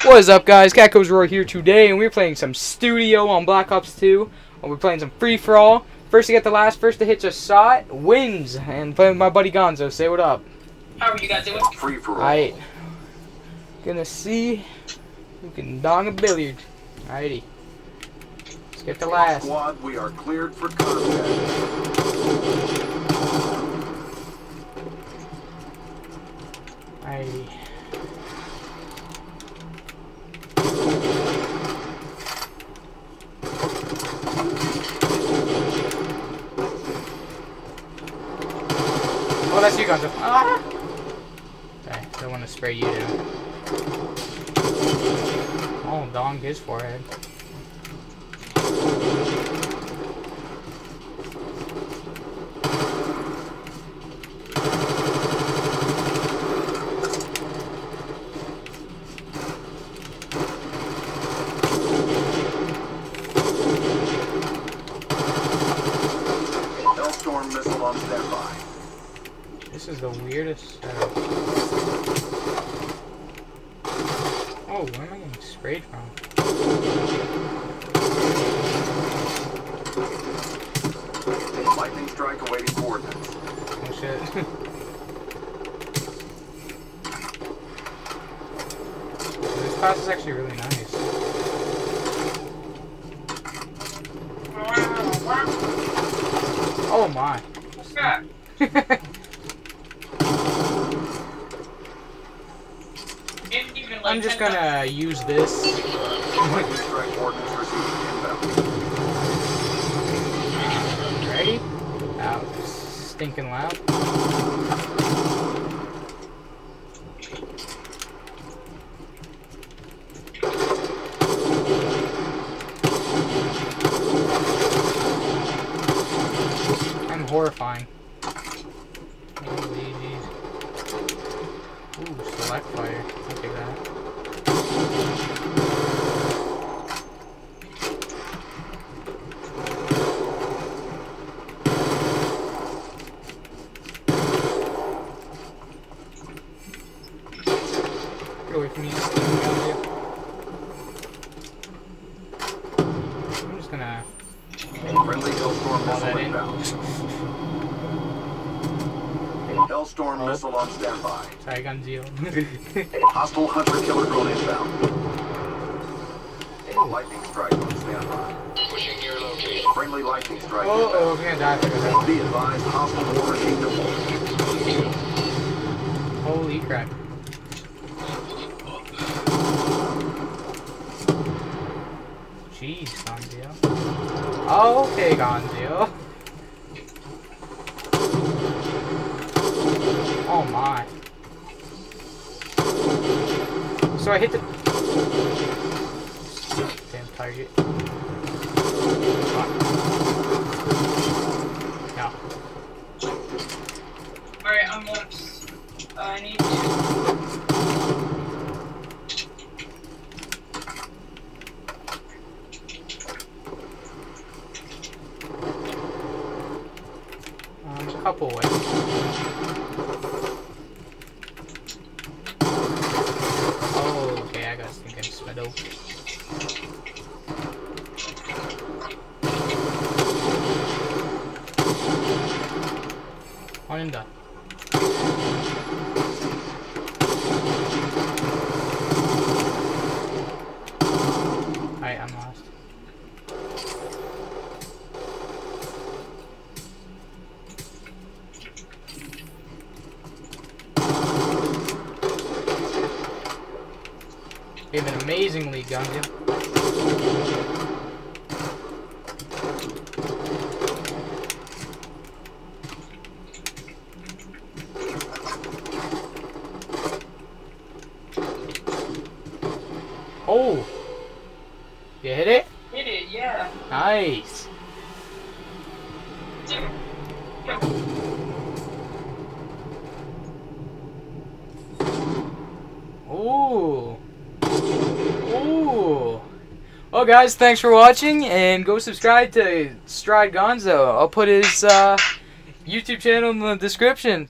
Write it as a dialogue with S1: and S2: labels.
S1: What is up guys, Cat Goes Roar here today and we're playing some Studio on Black Ops 2. We're playing some free-for-all. First to get the last, first to hit a shot, wins. And playing with my buddy Gonzo, say what up.
S2: How are you guys doing?
S3: Free for all.
S1: Alright. Gonna see who can dong a billiard. Alrighty. Let's get the last.
S3: Squad, we are cleared for contact.
S1: Alrighty. That's you, Gonzo. Ah! Okay, don't want to spray you down. Oh, dong his forehead. Is the weirdest setup. Oh, where am I getting sprayed from?
S3: Lightning strike awaiting coordinates.
S1: Oh shit. this class is actually really nice. Oh my.
S2: What's that?
S1: I'm just gonna use this. Ready? Out. Stinking loud. I'm horrifying. Ooh, select fire. I'll take that.
S3: Hellstorm
S1: call that
S3: missile
S1: in.
S3: inbound. Hellstorm
S1: Oh.
S3: missile on standby. Hostile hunter killer drone inbound. Friendly lightning strike
S1: oh, oh,
S3: inbound.
S1: I'm gonna die for that.
S3: Be advised, hostile war machine deployed.
S1: Holy crap. Jeez, Gonzio. Oh, okay, Gonzio. Oh my. So I hit the... Damn target. No.
S2: Alright, Once. Uh, I need to.
S1: Um, a couple ways. Oh, okay, I got thinking Smedo. One and done. Alright, I'm lost. Have an amazingly Gunja. Oh! You hit it?
S2: Hit it, yeah.
S1: Nice! Ooh! Ooh! Well, guys, thanks for watching, and go subscribe to Stride Gonzo. I'll put his uh, YouTube channel in the description.